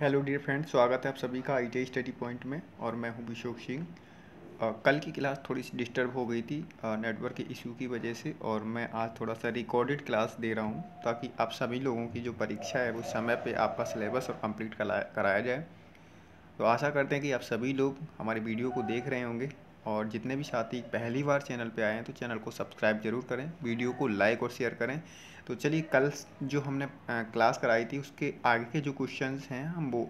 Hello dear friends स्वागत है आप सभी का आई स्टडी पॉइंट में, और मैं हूँ विशोक सिंह। कल की क्लास थोड़ी सी डिस्टर्ब हो गई थी नेटवर्क के इशू की वजह से, और मैं आज थोड़ा सा रिकॉर्डेड क्लास दे रहा हूँ, ताकि आप सभी लोगों की जो परीक्षा है वो समय पे आपका सिलेबस और कंप्लीट कराया जाए। तो आशा करते हैं कि आप सभी लोग हमारे वीडियो को देख रहे होंगे। और जितने भी साथी पहली बार चैनल पे आए हैं तो चैनल को सब्सक्राइब ज़रूर करें, वीडियो को लाइक और शेयर करें। तो चलिए, कल जो हमने क्लास कराई थी, उसके आगे के जो क्वेश्चंस हैं, हम वो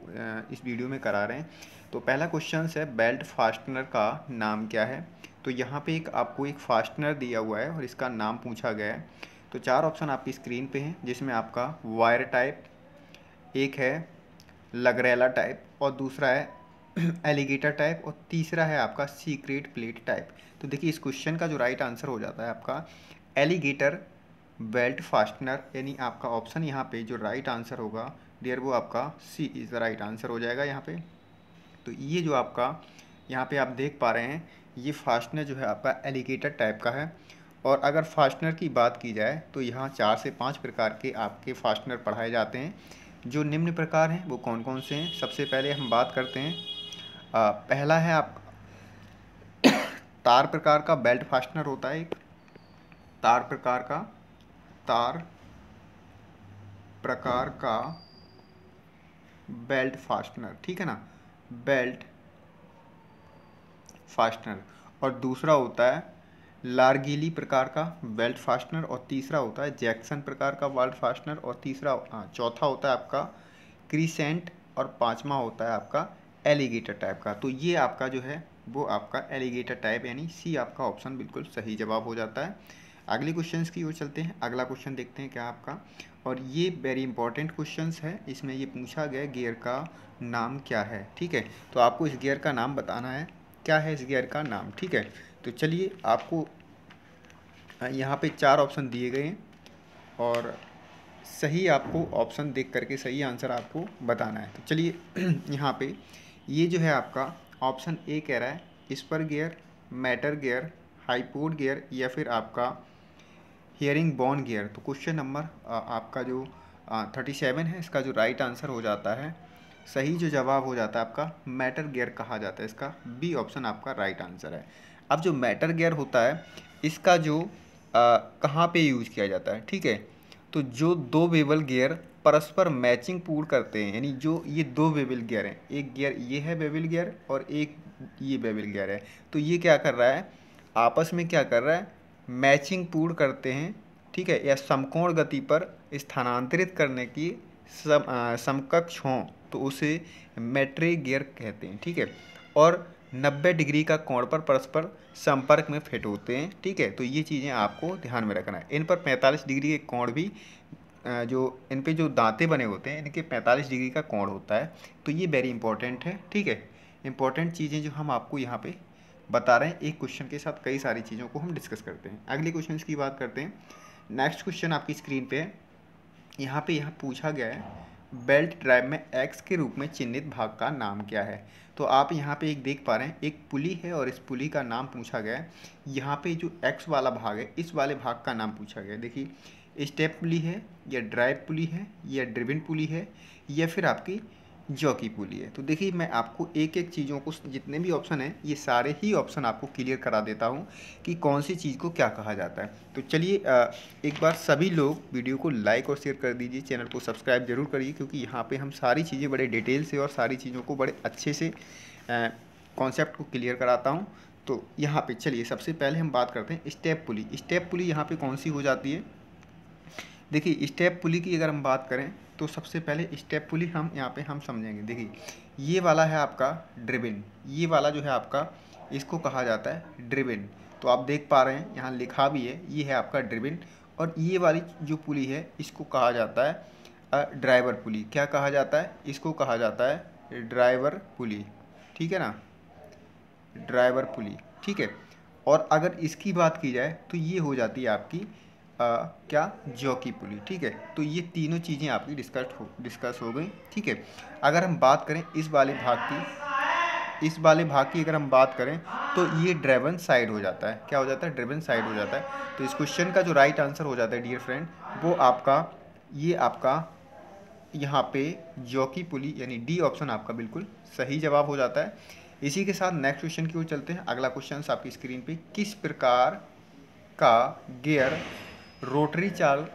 इस वीडियो में करा रहे हैं। तो पहला क्वेश्चन है बेल्ट फास्टनर का नाम क्या है? तो यहाँ पे एक आपको एक फास्टनर दिया हुआ है, और इसका नाम पूछा गया है। तो चार ऑप्शन आपकी स्क्रीन पे हैं, जिसमें आपका वायर टाइप एक है लगरेला टाइप और दूसरा है एलिगेटर टाइप और तीसरा है आपका सीक्रेट प्लेट टाइप तो देखिए, इस क्वेश्चन का जो राइट आंसर हो जाता है आपका एलिगेटर बेल्ट फास्टनर यानी आपका ऑप्शन यहाँ पे जो राइट आंसर होगा डियर वो आपका C is the right answer हो जाएगा यहाँ पे। तो ये जो आपका, यहाँ पे आप देख पा रहे हैं, ये फास्टनर जो है आपका एलिगेटर टाइप का है। और अगर फास्टनर की बात की जाए तो यहाँ चार से पाँच प्रकार के आपके फास्टनर पढ़ाए जाते हैं। जो निम्न प्रकार हैं, वो कौन कौन से हैं? सबसे पहले हम बात करते हैं पहला है आप तार प्रकार का बेल्ट फास्टनर होता है एक। तार प्रकार का तार प्रकार का बेल्ट फास्टनर ठीक है ना? Belt fastener. और दूसरा होता है लारगीली प्रकार का बेल्ट फास्टनर और तीसरा होता है जैक्सन प्रकार का बेल्ट फास्टनर और तीसरा हाँ, चौथा होता है आपका क्रीसेंट और पांचवा होता है आपका एलिगेटर टाइप का। तो ये आपका जो है, वो आपका एलिगेटर टाइप यानी सी आपका ऑप्शन बिल्कुल सही जवाब हो जाता है। अगले क्वेश्चंस की ओर चलते हैं। अगला क्वेश्चन देखते हैं क्या आपका। और ये वेरी इंपॉर्टेंट क्वेश्चंस है। इसमें ये पूछा गया गियर का नाम क्या है? ठीक है? तो आपको इस गियर का नाम बताना है। क्या है इस गियर का नाम? ठीक है? तो चलिए आपको यहाँ पे चार ऑप्शन दिए गए हैं। और सही आपको ऑप्शन देख करके सही आंसर आपको बताना है। तो चलिए यहाँ पे ये जो है आपका ऑप्शन ए कह रहा है, spur gear, mitre gear hypoid gear या फिर आपका हियरिंग बॉन गियर। तो क्वेश्चन नंबर आपका जो थर्टी सेवन है, इसका जो राइट आंसर हो जाता है, सही जो जवाब हो जाता है आपका, मैटर गियर कहा जाता है। इसका बी ऑप्शन आपका राइट आंसर है। अब जो मैटर गियर होता है, इसका जो कहाँ पे यूज़ किया जाता है, ठीक है? तो जो दो वेबल गियर परस्पर मैचिंग पूर्ण करते हैं, यानी जो ये दो वेबल गियर हैं, एक गियर ये है वेबल गियर और एक ये वेबल गियर है। तो ये क्या कर रहा है? आपस में क्या कर रहा है? मैचिंग पूर्ण करते हैं, ठीक है, या समकोण गति पर स्थानांतरित करने की सम समकक्ष हों तो उसे मेट्रिक गियर कहते हैं, ठीक है। और 90 डिग्री का कोण पर परस्पर संपर्क में फिट होते हैं, ठीक है। तो ये चीज़ें आपको ध्यान में रखना है। इन पर 45 डिग्री के कोण भी जो इन पे जो दांते बने होते हैं, इनके 45 डिग्री का कोण होता है तो ये वेरी इंपॉर्टेंट है, ठीक है? इंपॉर्टेंट चीज़ें जो हम आपको यहाँ पे बता रहे हैं, एक क्वेश्चन के साथ कई सारी चीज़ों को हम डिस्कस करते हैं। अगले क्वेश्चन की बात करते हैं। नेक्स्ट क्वेश्चन आपकी स्क्रीन पे यहाँ पे यहाँ पूछा गया है बेल्ट ड्राइव में एक्स के रूप में चिन्हित भाग का नाम क्या है? तो आप यहाँ पे एक देख पा रहे हैं, एक पुली है और इस पुली का नाम पूछा गया है। यहाँ पे जो एक्स वाला भाग है, इस वाले भाग का नाम पूछा गया है। देखिए स्टेप पुली है, या ड्राइव पुली है, या ड्रिवन पुली है, या फिर आपकी जॉकी पुली है। तो देखिए, मैं आपको एक एक चीज़ों को, जितने भी ऑप्शन हैं, ये सारे ही ऑप्शन आपको क्लियर करा देता हूँ कि कौन सी चीज़ को क्या कहा जाता है। तो चलिए एक बार सभी लोग वीडियो को लाइक और शेयर कर दीजिए, चैनल को सब्सक्राइब ज़रूर करिए, क्योंकि यहाँ पे हम सारी चीज़ें बड़े डिटेल से और सारी चीज़ों को बड़े अच्छे से कॉन्सेप्ट को क्लियर कराता हूँ। तो यहाँ पर चलिए, सबसे पहले हम बात करते हैं स्टेप पुली। स्टेप पुली यहाँ पर कौन सी हो जाती है? देखिए स्टेप पुली की अगर हम बात करें तो सबसे पहले स्टेप पुली हम यहाँ पे हम समझेंगे। देखिए, ये वाला है आपका ड्रिबिन ये वाला जो है आपका, इसको कहा जाता है ड्रिबिन तो आप देख पा रहे हैं, यहाँ लिखा भी है, ये है आपका ड्रिबिन और ये वाली जो पुली है, इसको कहा जाता है ड्राइवर पुली क्या कहा जाता है? इसको कहा जाता है ड्राइवर पुली ठीक है ना? ड्राइवर पुली ठीक है? और अगर इसकी बात की जाए तो ये हो जाती है आपकी आ, क्या? जॉकी पुली ठीक है? तो ये तीनों चीज़ें आपकी डिस्कस हो डिस्कस हो गई ठीक है? अगर हम बात करें इस वाले भाग की इस वाले भाग की अगर हम बात करें तो ये ड्रेवन साइड हो जाता है। क्या हो जाता है? ड्रेवन साइड हो जाता है। तो इस क्वेश्चन का जो राइट आंसर हो जाता है डियर फ्रेंड वो आपका ये आपका यहाँ पे जॉकी पुली यानी डी ऑप्शन आपका बिल्कुल सही जवाब हो जाता है। इसी के साथ नेक्स्ट क्वेश्चन की ओर चलते हैं। अगला क्वेश्चन आपकी स्क्रीन पे किस प्रकार का गियर रोटरी चाल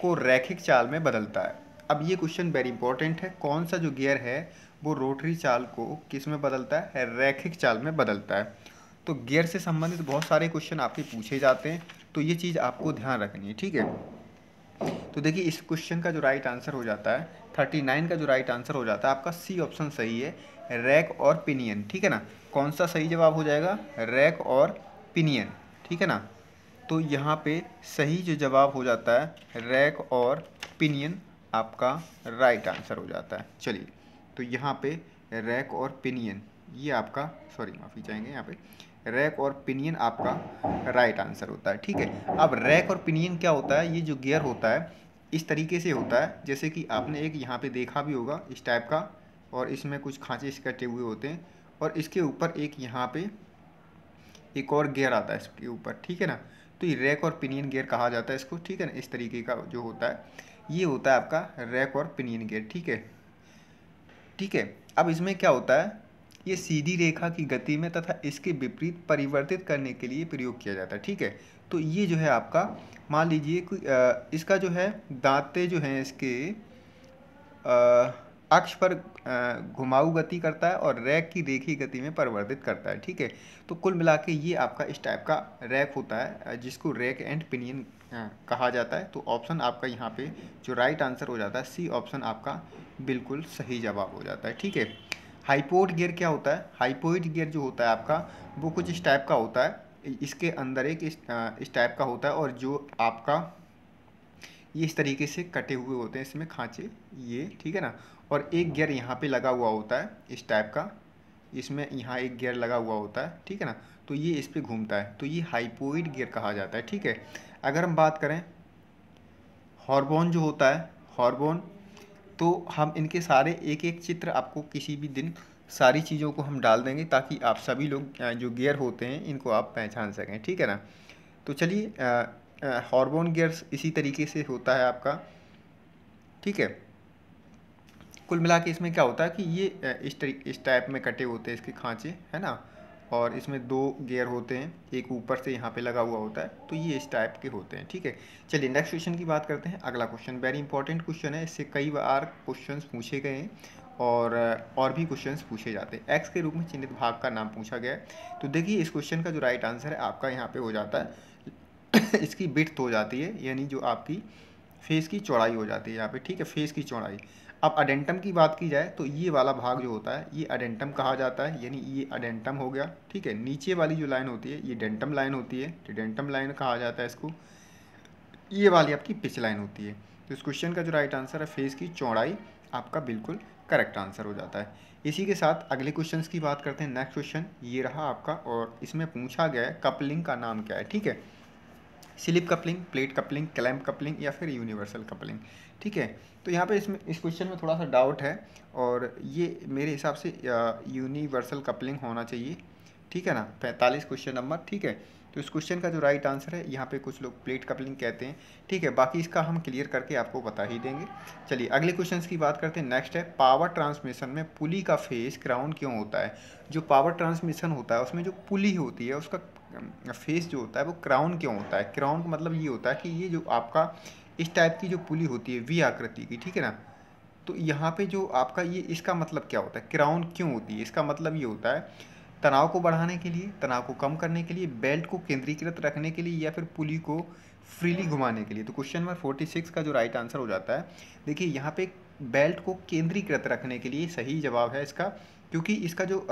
को रैखिक चाल में बदलता है। अब ये क्वेश्चन वेरी इंपॉर्टेंट है। कौन सा जो गियर है, वो रोटरी चाल को किसमें बदलता है? रैखिक चाल में बदलता है। तो गियर से संबंधित बहुत सारे क्वेश्चन आपके पूछे जाते हैं तो ये चीज़ आपको ध्यान रखनी है, ठीक है? तो देखिए, इस क्वेश्चन का जो राइट आंसर हो जाता है थर्टी नाइन का जो राइट आंसर हो जाता है, आपका सी ऑप्शन सही है रैक और पिनियन ठीक है ना? कौन सा सही जवाब हो जाएगा? रैक और पिनियन ठीक है ना? तो यहाँ पे सही जो जवाब हो जाता है, रैक और पिनियन आपका राइट आंसर हो जाता है। चलिए तो यहाँ पे रैक और पिनियन, ये आपका, सॉरी, माफ़ी चाहेंगे यहाँ पे, रैक और पिनियन आपका राइट आंसर होता है, ठीक है? अब रैक और पिनियन क्या होता है? ये जो गियर होता है, इस तरीके से होता है, जैसे कि आपने एक यहाँ पे देखा भी होगा, इस टाइप का, और इसमें कुछ खांचे कटे हुए होते हैं, और इसके ऊपर एक यहाँ पे एक और गियर आता है इसके ऊपर, ठीक है ना? तो ये रैक और पिनियन गियर कहा जाता है इसको, ठीक है ना? इस तरीके का जो होता है, ये होता है आपका रैक और पिनियन गियर, ठीक है? ठीक है, अब इसमें क्या होता है? ये सीधी रेखा की गति में तथा इसके विपरीत परिवर्तित करने के लिए प्रयोग किया जाता है, ठीक है? तो ये जो है आपका, मान लीजिए इसका जो है दांते जो हैं इसके अक्ष पर घुमाऊ गति करता है और रैक की रेखी गति में परिवर्तित करता है ठीक है? तो कुल मिला के ये आपका इस टाइप का रैक होता है जिसको रैक एंड पिनियन कहा जाता है। तो ऑप्शन आपका यहाँ पे जो राइट आंसर हो जाता है सी ऑप्शन आपका बिल्कुल सही जवाब हो जाता है ठीक है? हाइपोइड गियर क्या होता है? हाइपोइड गियर जो होता है आपका वो कुछ इस टाइप का होता है। इसके अंदर एक इस, इस टाइप का होता है और जो आपका ये इस तरीके से कटे हुए होते हैं इसमें खांचे ये ठीक है ना? और एक गियर यहाँ पे लगा हुआ होता है, इस टाइप का। इसमें यहाँ एक गियर लगा हुआ होता है, ठीक है ना? तो ये इस पर घूमता है। तो ये हाइपोइड गियर कहा जाता है, ठीक है? अगर हम बात करें हॉर्बोन जो होता है हॉर्बोन तो हम इनके सारे एक एक चित्र आपको किसी भी दिन सारी चीज़ों को हम डाल देंगे ताकि आप सभी लोग जो गियर होते हैं, इनको आप पहचान सकें, ठीक है ना? तो चलिए हॉर्बोन गियर्स इसी तरीके से होता है आपका, ठीक है? कुल मिला के इसमें क्या होता है कि ये इस इस टाइप में कटे होते हैं इसके खांचे, है ना? और इसमें दो गियर होते हैं, एक ऊपर से यहाँ पे लगा हुआ होता है तो ये इस टाइप के होते हैं, ठीक है? चलिए नेक्स्ट क्वेश्चन की बात करते हैं। अगला क्वेश्चन वेरी इंपॉर्टेंट क्वेश्चन है। इससे कई बार क्वेश्चन पूछे गए हैं और और भी क्वेश्चंस पूछे जाते हैं। एक्स के रूप में चिन्हित भाग का नाम पूछा गया है। तो देखिए, इस क्वेश्चन का जो राइट आंसर है, आपका यहाँ पे हो जाता है। इसकी बिट्थ हो जाती है, यानी जो आपकी फेस की चौड़ाई हो जाती है यहाँ पे, ठीक है? फेस की चौड़ाई। अब अडेंटम की बात की जाए तो ये वाला भाग जो होता है, ये अडेंटम कहा जाता है, यानी ये अडेंटम हो गया, ठीक है? नीचे वाली जो लाइन होती है, ये डेंटम लाइन होती है तो डेंटम लाइन कहा जाता है इसको। ये वाली आपकी पिच लाइन होती है। तो इस क्वेश्चन का जो राइट आंसर है फेस की चौड़ाई आपका बिल्कुल करेक्ट आंसर हो जाता है। इसी के साथ अगले क्वेश्चन की बात करते हैं। नेक्स्ट क्वेश्चन ये रहा आपका, और इसमें पूछा गया है कपलिंग का नाम क्या है, ठीक है? Slip coupling, plate coupling, clamp coupling या फिर यूनिवर्सल कपलिंग। ठीक है? तो यहाँ पे इसमें इस क्वेश्चन में थोड़ा सा डाउट है और ये मेरे हिसाब से यूनिवर्सल कपलिंग होना चाहिए। ठीक है ना? पैंतालीस क्वेश्चन नंबर, ठीक है? तो इस क्वेश्चन का जो राइट आंसर है, यहाँ पे कुछ लोग प्लेट कपलिंग कहते हैं। ठीक है? बाकी इसका हम क्लियर करके आपको बता ही देंगे। चलिए, अगले क्वेश्चन की बात करते हैं। नेक्स्ट है, पावर ट्रांसमिशन में पुली का फेस क्राउन क्यों होता है? जो पावर ट्रांसमिशन होता है, उसमें जो पुली होती है, उसका फेस जो होता है वो क्राउन क्यों होता है? क्राउन का मतलब ये होता है कि ये जो आपका, इस टाइप की जो पुली होती है वी आकृति की, ठीक है ना? तो यहाँ पे जो आपका ये, इसका मतलब क्या होता है? क्राउन क्यों होती है? इसका मतलब ये होता है, तनाव को बढ़ाने के लिए, तनाव को कम करने के लिए बेल्ट को केंद्रीकृत रखने के लिए या फिर पुली को फ्रीली घुमाने के लिए। तो क्वेश्चन नंबर फोर्टी सिक्स का जो राइट आंसर हो जाता है, देखिए यहाँ पे बेल्ट को केंद्रीकृत रखने के लिए सही जवाब है इसका, क्योंकि इसका जो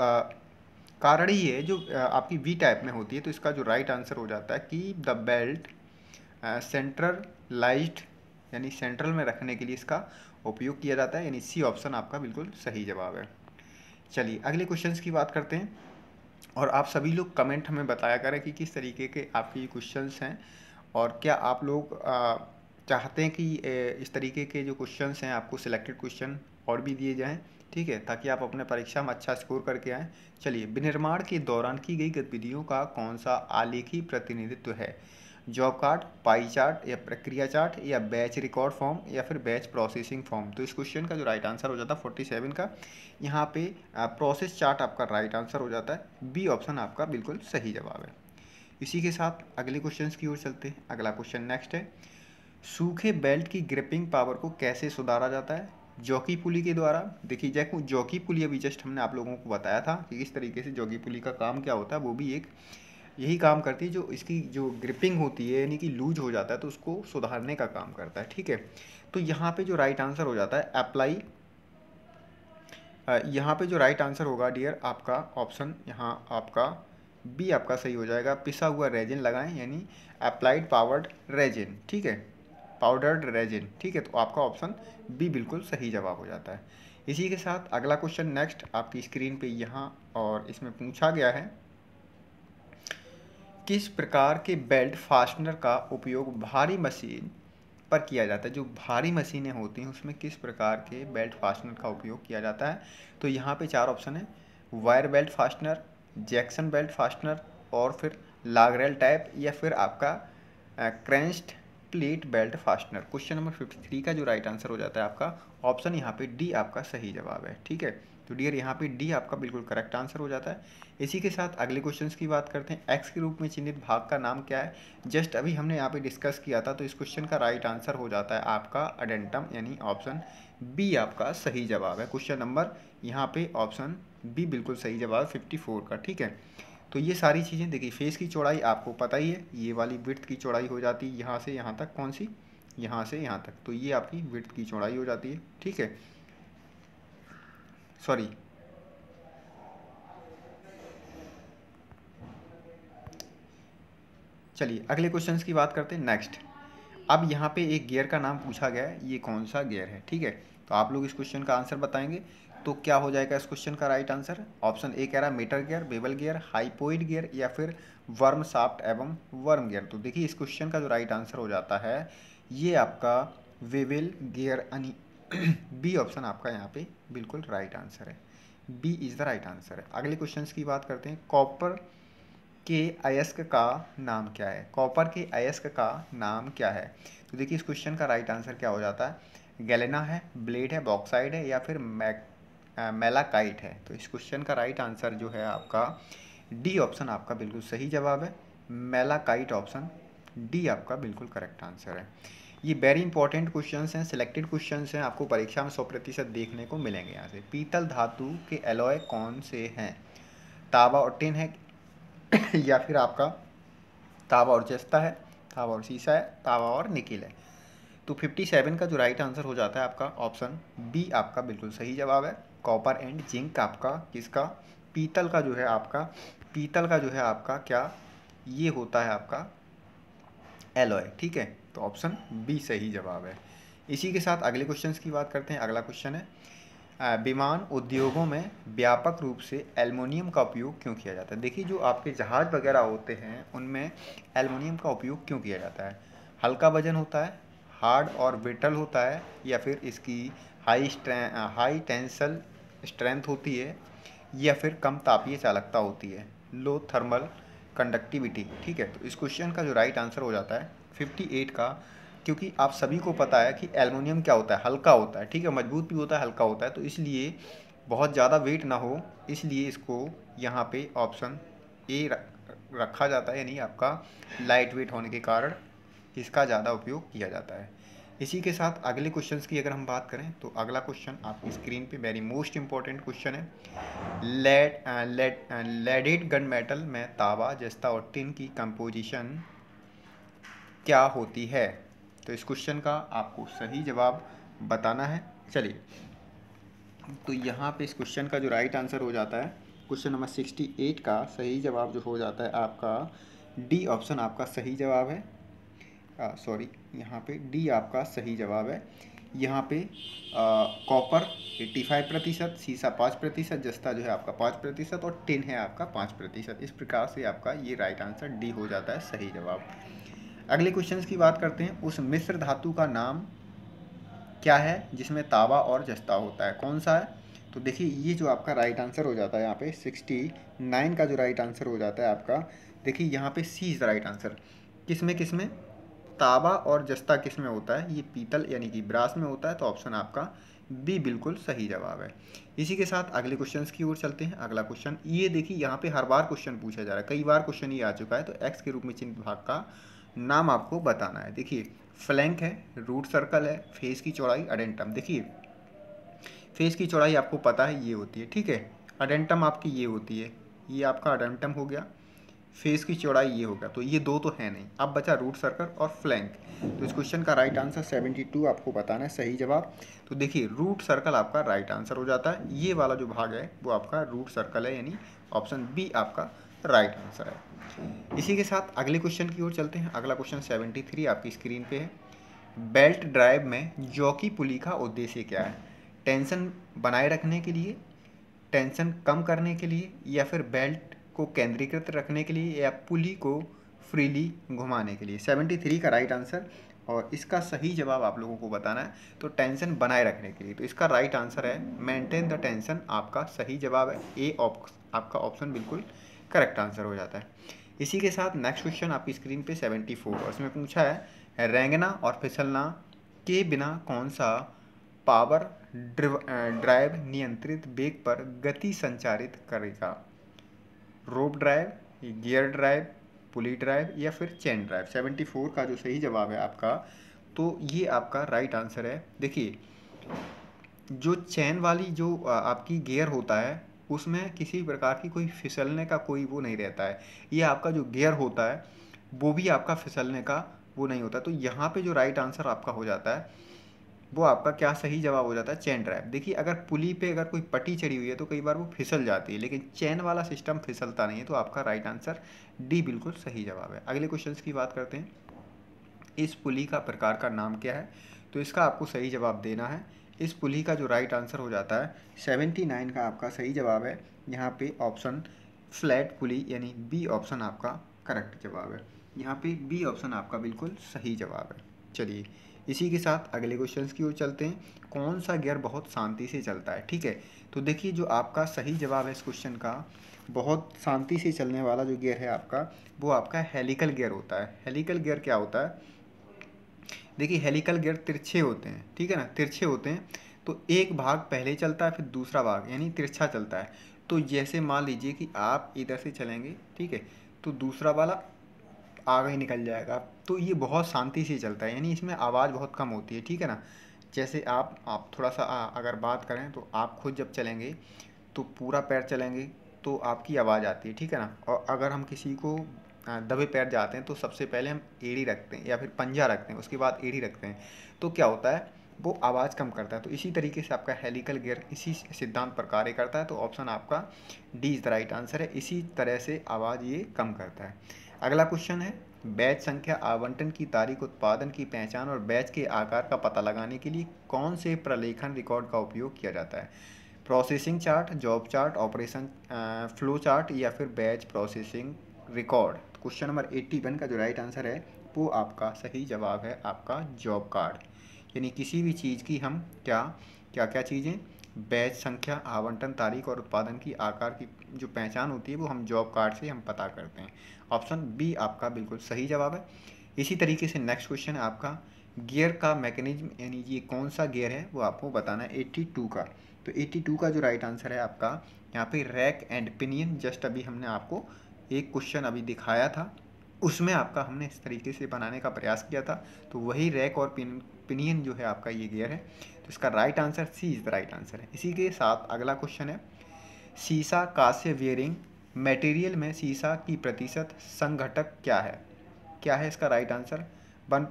कारण ही है जो आपकी वी टाइप में होती है तो इसका जो राइट आंसर हो जाता है कि द बेल्ट सेंट्रलाइज्ड यानी सेंट्रल में रखने के लिए इसका उपयोग किया जाता है, यानी सी ऑप्शन आपका बिल्कुल सही जवाब है। चलिए, अगले क्वेश्चंस की बात करते हैं। और आप सभी लोग कमेंट हमें बताया करें कि किस तरीके के आपके क्वेश्चंस हैं, और क्या आप लोग चाहते हैं कि इस तरीके के जो क्वेश्चंस हैं, आपको सिलेक्टेड क्वेश्चन और भी दिए जाएँ? ठीक है, ताकि आप अपने परीक्षा में अच्छा स्कोर करके आएँ। चलिए, विनिर्माण के दौरान की गई गतिविधियों का कौन सा आलेखी प्रतिनिधित्व है? जॉब कार्ड, पाई चार्ट या प्रक्रिया चार्ट या बैच रिकॉर्ड फॉर्म या फिर बैच प्रोसेसिंग फॉर्म? तो इस क्वेश्चन का जो राइट आंसर हो जाता है फोर्टी सेवन का, यहाँ पे प्रोसेस चार्ट आपका राइट आंसर हो जाता है। बी ऑप्शन आपका बिल्कुल सही जवाब है। इसी के साथ अगले क्वेश्चन की ओर चलते हैं। अगला क्वेश्चन नेक्स्ट है। सूखे बेल्ट की ग्रिपिंग पावर को कैसे सुधारा जाता है? जॉकी पुली के द्वारा। देखिए, जैक, जॉकी पुली अभी जस्ट हमने आप लोगों को बताया था कि किस तरीके से जॉकी पुली का काम क्या होता है, वो भी एक यही काम करती है जो इसकी जो ग्रिपिंग होती है, यानी कि लूज हो जाता है तो उसको सुधारने का काम करता है, ठीक है? तो यहाँ पे जो राइट आंसर हो जाता है अप्लाई यहाँ पे जो राइट आंसर होगा डियर आपका ऑप्शन यहाँ आपका बी आपका सही हो जाएगा। पिसा हुआ रेजिन लगाएँ, यानी अप्लाइड पावर्ड रेजिन ठीक है? पाउडर्ड रेजिन ठीक है? तो आपका ऑप्शन बी बिल्कुल सही जवाब हो जाता है। इसी के साथ अगला क्वेश्चन नेक्स्ट आपकी स्क्रीन पे यहाँ और इसमें पूछा गया है, किस प्रकार के बेल्ट फास्टनर का उपयोग भारी मशीन पर किया जाता है? जो भारी मशीनें होती हैं, उसमें किस प्रकार के बेल्ट फास्टनर का उपयोग किया जाता है? तो यहाँ पे चार ऑप्शन है। Wire belt fastener Jackson belt fastener और फिर लागरेल टाइप या फिर आपका crescent plate belt fastener question number fifty three का जो राइट आंसर हो जाता है आपका ऑप्शन यहाँ पे डी आपका सही जवाब है, ठीक है? तो डियर यहाँ पे डी आपका बिल्कुल करेक्ट आंसर हो जाता है। इसी के साथ अगले क्वेश्चन की बात करते हैं। एक्स के रूप में चिन्हित भाग का नाम क्या है? जस्ट अभी हमने यहाँ पे डिस्कस किया था तो इस क्वेश्चन का राइट आंसर हो जाता है आपका अडेंटम यानी ऑप्शन बी आपका सही जवाब है। क्वेश्चन नंबर यहाँ पे ऑप्शन बी बिल्कुल सही जवाब फिफ्टी का, ठीक है? तो ये सारी चीज़ें, देखिए फेस की चौड़ाई आपको पता ही है, ये वाली विर्थ की चौड़ाई हो जाती है यहाँ से यहाँ तक, कौन सी? यहाँ से यहाँ तक। तो ये आपकी विर्थ की चौड़ाई हो जाती है, ठीक है? सॉरी चलिए, अगले क्वेश्चंस की बात करते हैं नेक्स्ट अब यहाँ पे एक गियर का नाम पूछा गया है, ये कौन सा गियर है, ठीक है? तो आप लोग इस क्वेश्चन का आंसर बताएँगे। तो क्या हो जाएगा इस क्वेश्चन का राइट आंसर ऑप्शन ए कह रहा है mitre gear bevel gear hypoid gear या फिर वर्म साफ्ट एवं वर्म गियर तो देखिए, इस क्वेश्चन का जो राइट आंसर हो जाता है, ये आपका वेवेल गियर यानी बी ऑप्शन आपका यहाँ पे बिल्कुल राइट आंसर है। B is the right answer है। अगले क्वेश्चन की बात करते हैं। कॉपर के अयस्क का नाम क्या है? कॉपर के अयस्क का नाम क्या है? तो देखिए, इस क्वेश्चन का राइट आंसर क्या हो जाता है? गैलेना है ब्लेड है बॉक्साइड है या फिर मैक मेलाकाइट है। तो इस क्वेश्चन का राइट आंसर जो है आपका डी ऑप्शन आपका बिल्कुल सही जवाब है। मेलाकाइट ऑप्शन डी आपका बिल्कुल करेक्ट आंसर है। ये वेरी इंपॉर्टेंट क्वेश्चन हैं सिलेक्टेड क्वेश्चन हैं, आपको परीक्षा में सौ प्रतिशत देखने को मिलेंगे यहाँ से। पीतल धातु के एलॉय कौन से हैं? ताबा और टिन है, या फिर आपका ताबा और जस्ता है, ताबा और शीशा है, ताबा और निकिल है। तो 57 का जो राइट आंसर हो जाता है आपका ऑप्शन बी आपका बिल्कुल सही जवाब है। कॉपर एंड जिंक आपका किसका? पीतल का जो है आपका। पीतल का जो है आपका क्या? ये होता है आपका एलॉय ठीक है? तो ऑप्शन बी सही जवाब है। इसी के साथ अगले क्वेश्चन की बात करते हैं। अगला क्वेश्चन है विमान उद्योगों में व्यापक रूप से एल्युमिनियम का उपयोग क्यों किया जाता है? देखिए, जो आपके जहाज़ वगैरह होते हैं, उनमें एल्युमिनियम का उपयोग क्यों किया जाता है? हल्का वज़न होता है हार्ड और ब्रिटल होता है, या फिर इसकी हाई हाई टेंसल स्ट्रेंथ होती है या फिर कम तापीय चालकता होती है लो थर्मल कंडक्टिविटी ठीक है? तो इस क्वेश्चन का जो राइट आंसर हो जाता है 58 का, क्योंकि आप सभी को पता है कि एलुमिनियम क्या होता है? हल्का होता है, ठीक है? मज़बूत भी होता है, हल्का होता है तो इसलिए बहुत ज़्यादा वेट ना हो, इसलिए इसको यहाँ पे ऑप्शन ए रखा जाता है, यानी आपका लाइट वेट होने के कारण इसका ज़्यादा उपयोग किया जाता है। इसी के साथ अगले क्वेश्चन की अगर हम बात करें तो अगला क्वेश्चन आपकी स्क्रीन पे वेरी मोस्ट इंपॉर्टेंट क्वेश्चन है। Lead lead leaded gun metal में तावा जस्ता और टिन की कंपोजिशन क्या होती है? तो इस क्वेश्चन का आपको सही जवाब बताना है। चलिए तो यहाँ पे इस क्वेश्चन का जो राइट आंसर हो जाता है क्वेश्चन नंबर सिक्सटी एट का सही जवाब जो हो जाता है आपका डी ऑप्शन आपका सही जवाब है। सॉरी यहाँ पे डी आपका सही जवाब है। यहाँ पे कॉपर एट्टी फाइव प्रतिशत सीसा पाँच प्रतिशत, जस्ता जो है आपका पाँच प्रतिशत और टिन है आपका पाँच प्रतिशत। इस प्रकार से आपका ये राइट आंसर डी हो जाता है सही जवाब। अगले क्वेश्चन की बात करते हैं। उस मिश्र धातु का नाम क्या है, जिसमें तावा और जस्ता होता है? कौन सा है? तो देखिए, ये जो आपका राइट आंसर हो जाता है यहाँ पे सिक्सटी नाइन का जो राइट आंसर हो जाता है आपका, देखिए यहाँ पे C is the right answer किसमें किसमें ताबा और जस्ता किसमें होता है? ये पीतल यानी कि ब्रास में होता है तो ऑप्शन आपका बी बिल्कुल सही जवाब है। इसी के साथ अगले क्वेश्चन की ओर चलते हैं। अगला क्वेश्चन ये देखिए, यहाँ पे हर बार क्वेश्चन पूछा जा रहा है। कई बार क्वेश्चन ये आ चुका है तो एक्स के रूप में चिन्हित भाग का नाम आपको बताना है। देखिए, फ्लैंक है, रूट सर्कल है, फेस की चौड़ाई अडेंटम देखिए, फेस की चौड़ाई आपको पता है, ये होती है। ठीक है अडेंटम आपकी ये होती है। ये आपका अडेंटम हो गया। फेस की चौड़ाई ये होगा। तो ये दो तो है नहीं। अब बचा रूट सर्कल और फ्लैंक तो इस क्वेश्चन का राइट आंसर 72 आपको बताना है, सही जवाब। तो देखिए रूट सर्कल आपका राइट आंसर हो जाता है। ये वाला जो भाग है, वो आपका रूट सर्कल है, यानी ऑप्शन बी आपका राइट आंसर है। इसी के साथ अगले क्वेश्चन की ओर चलते हैं। अगला क्वेश्चन 73 आपकी स्क्रीन पे है। बेल्ट ड्राइव में जॉकी पुली का उद्देश्य क्या है? टेंशन बनाए रखने के लिए टेंशन कम करने के लिए, या फिर बेल्ट को केंद्रीकृत रखने के लिए या पुली को फ्रीली घुमाने के लिए। 73 का राइट आंसर और इसका सही जवाब आप लोगों को बताना है तो टेंशन बनाए रखने के लिए। तो इसका राइट आंसर है मेंटेन द टेंशन आपका सही जवाब है। ए आपका ऑप्शन बिल्कुल करेक्ट आंसर हो जाता है। इसी के साथ नेक्स्ट क्वेश्चन आपकी स्क्रीन पे 74 और इसमें पूछा है, रेंगना और फिसलना के बिना कौन सा पावर ड्राइव नियंत्रित बेग पर गति संचारित करेगा? Rope drive, gear drive, pulley drive या फिर चेन ड्राइव। 74 का जो सही जवाब है आपका तो ये आपका राइट आंसर है। देखिए, जो चैन वाली जो आपकी गियर होता है, उसमें किसी प्रकार की कोई फिसलने का कोई वो नहीं रहता है। ये आपका जो गियर होता है, वो भी आपका फिसलने का वो नहीं होता। तो यहाँ पे जो राइट आंसर आपका हो जाता है वो आपका क्या सही जवाब हो जाता है? चैन ड्राइव देखिए, अगर पुली पे अगर कोई पट्टी चढ़ी हुई है तो कई बार वो फिसल जाती है, लेकिन चैन वाला सिस्टम फिसलता नहीं है तो आपका राइट आंसर डी बिल्कुल सही जवाब है। अगले क्वेश्चन की बात करते हैं। इस पुली का प्रकार का नाम क्या है? तो इसका आपको सही जवाब देना है। इस पुली का जो राइट आंसर हो जाता है, सेवेंटी नाइन का आपका सही जवाब है। यहाँ पे ऑप्शन फ्लैट पुली, यानी बी ऑप्शन आपका करेक्ट जवाब है। यहाँ पे बी ऑप्शन आपका बिल्कुल सही जवाब है। चलिए इसी के साथ अगले क्वेश्चन की ओर चलते हैं। कौन सा गियर बहुत शांति से चलता है? ठीक है? तो देखिए, जो आपका सही जवाब है इस क्वेश्चन का, बहुत शांति से चलने वाला जो गियर है आपका, वो आपका हेलिकल गियर होता है। हेलिकल गियर क्या होता है? देखिए हेलिकल गियर तिरछे होते हैं। ठीक है ना? तिरछे होते हैं। तो एक भाग पहले चलता है, फिर दूसरा भाग, यानी तिरछा चलता है। तो जैसे मान लीजिए कि आप इधर से चलेंगे, ठीक है? तो दूसरा वाला आगे ही निकल जाएगा। तो ये बहुत शांति से चलता है, यानी इसमें आवाज़ बहुत कम होती है, ठीक है ना? जैसे आप आप थोड़ा सा अगर बात करें तो आप खुद जब चलेंगे तो पूरा पैर चलेंगे तो आपकी आवाज़ आती है, ठीक है ना? और अगर हम किसी को दबे पैर जाते हैं तो सबसे पहले हम एड़ी रखते हैं या फिर पंजा रखते हैं, उसके बाद एड़ी रखते हैं। तो क्या होता है, वो आवाज़ कम करता है। तो इसी तरीके से आपका हेलिकल गियर इसी सिद्धांत पर कार्य करता है तो ऑप्शन आपका D is the right answer है। इसी तरह से आवाज़ ये कम करता है। अगला क्वेश्चन है, बैच संख्या आवंटन की तारीख, उत्पादन की पहचान और बैच के आकार का पता लगाने के लिए कौन से प्रलेखन रिकॉर्ड का उपयोग किया जाता है? Processing chart job chart operation flow chart या फिर batch processing record question number eighty one का जो राइट आंसर है, वो आपका सही जवाब है, आपका जॉब कार्ड यानी किसी भी चीज़ की हम क्या क्या क्या चीज़ें बैच संख्या, आवंटन, तारीख और उत्पादन की आकार की जो पहचान होती है, वो हम जॉब कार्ड से हम पता करते हैं। ऑप्शन बी आपका बिल्कुल सही जवाब है। इसी तरीके से नेक्स्ट क्वेश्चन आपका गियर का मैकेनिज्म यानी ये कौन सा गियर है, वो आपको बताना है एट्टी टू का। तो एट्टी टू का जो राइट आंसर है आपका, यहाँ पे रैक एंड पिनियन जस्ट अभी हमने आपको एक क्वेश्चन अभी दिखाया था। उसमें आपका हमने इस तरीके से बनाने का प्रयास किया था। तो वही रैक और पिन पिनियन जो है आपका ये गियर है। तो इसका right answer C is the right answer है। इसी के साथ अगला क्वेश्चन है। सीसा कास्य वियरिंग मटेरियल में सीसा की प्रतिशत संघटक क्या है? क्या है इसका right answer one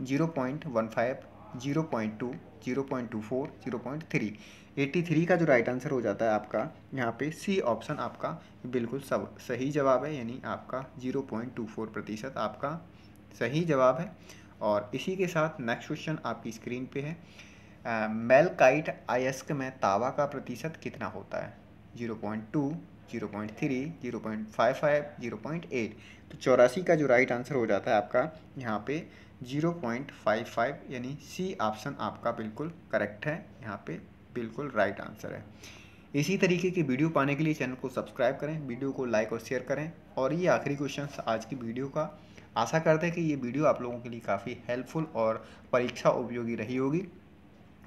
zero point one five zero point two zero point two four zero point three eighty three का जो राइट आंसर हो जाता है आपका, यहाँ पे सी ऑप्शन आपका बिल्कुल सब, सही जवाब है, यानी आपका ज़ीरो पॉइंट टू फोर प्रतिशत आपका सही जवाब है। और इसी के साथ नेक्स्ट क्वेश्चन आपकी स्क्रीन पे है। मेलकाइट आयस्क में तावा का प्रतिशत कितना होता है? Zero point two, zero point three, zero point five five, zero point eight. तो चौरासी का जो राइट आंसर हो जाता है आपका, यहाँ पे ज़ीरो पॉइंट फाइव फाइव यानी सी ऑप्शन आपका बिल्कुल करेक्ट है, यहाँ पे बिल्कुल राइट आंसर है। इसी तरीके की वीडियो पाने के लिए चैनल को सब्सक्राइब करें, वीडियो को लाइक और शेयर करें, और ये आखिरी क्वेश्चन आज की वीडियो का। आशा करते हैं कि ये वीडियो आप लोगों के लिए काफ़ी हेल्पफुल और परीक्षा उपयोगी रही होगी।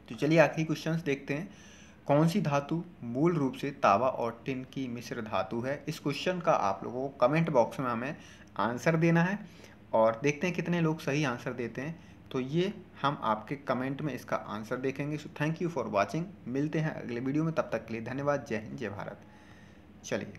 तो चलिए आखिरी क्वेश्चन देखते हैं। कौन सी धातु मूल रूप से तावा और टिन की मिश्र धातु है? इस क्वेश्चन का आप लोगों को कमेंट बॉक्स में हमें आंसर देना है और देखते हैं कितने लोग सही आंसर देते हैं। तो ये हम आपके कमेंट में इसका आंसर देखेंगे। So thank you for watching मिलते हैं अगले वीडियो में। तब तक के लिए धन्यवाद। जय हिंद, जय भारत। चलिए।